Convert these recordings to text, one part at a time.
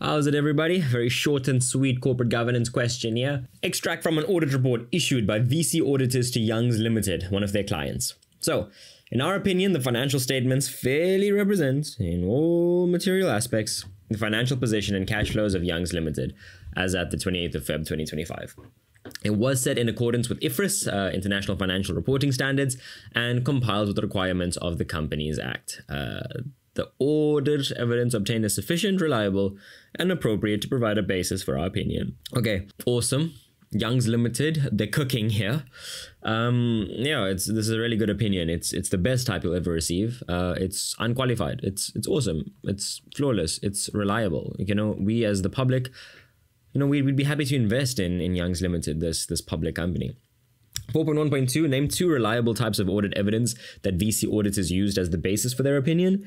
How's it, everybody? Very short and sweet corporate governance question here. Extract from an audit report issued by VC auditors to Youngs Limited, one of their clients. So, in our opinion, the financial statements fairly represent, in all material aspects, the financial position and cash flows of Youngs Limited as at the 28th of Feb 2025. It was set in accordance with IFRS, uh, International Financial Reporting Standards, and compiled with the requirements of the Companies Act. Uh, the audit evidence obtained is sufficient, reliable, and appropriate to provide a basis for our opinion. Okay, awesome. Young's Limited, they're cooking here. Um, yeah, it's this is a really good opinion. It's it's the best type you'll ever receive. Uh, it's unqualified. It's it's awesome. It's flawless. It's reliable. You know, we as the public, you know, we, we'd be happy to invest in in Young's Limited, this this public company. 4.1.2 Name two reliable types of audit evidence that VC auditors used as the basis for their opinion.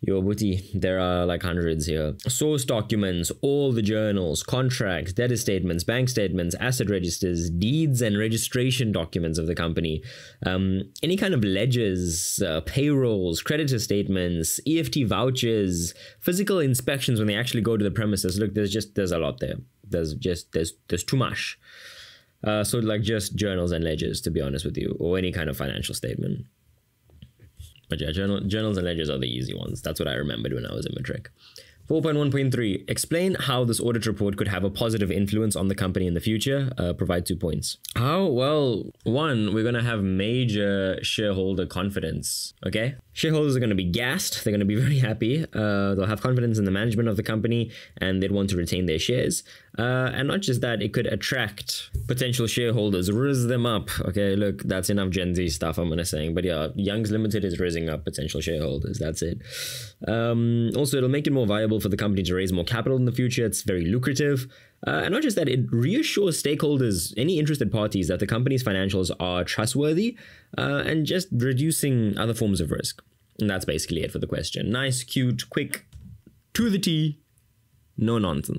Yo, Buti, there are like hundreds here. Source documents, all the journals, contracts, debtor statements, bank statements, asset registers, deeds and registration documents of the company, um, any kind of ledgers, uh, payrolls, creditor statements, EFT vouchers, physical inspections when they actually go to the premises. Look, there's just there's a lot there. There's just there's there's too much. Uh, so like just journals and ledgers, to be honest with you, or any kind of financial statement. But yeah, journal, journals and ledgers are the easy ones. That's what I remembered when I was in matric. 4.1.3 Explain how this audit report could have a positive influence on the company in the future. Uh, provide two points. How? Well, one, we're going to have major shareholder confidence. Okay? Shareholders are going to be gassed. They're going to be very happy. Uh, they'll have confidence in the management of the company and they'd want to retain their shares. Uh, and not just that, it could attract potential shareholders, raise them up. Okay, look, that's enough Gen Z stuff I'm going to say. But yeah, Young's Limited is raising up potential shareholders. That's it. Um, also, it'll make it more viable for the company to raise more capital in the future. It's very lucrative. Uh, and not just that, it reassures stakeholders, any interested parties, that the company's financials are trustworthy uh, and just reducing other forms of risk. And that's basically it for the question. Nice, cute, quick, to the T, no nonsense.